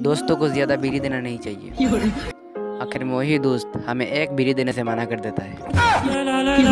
दोस्तों को ज़्यादा बीड़ी देना नहीं चाहिए। आखिर में वही दोस्त हमें एक बीड़ी देने से मना कर देता है।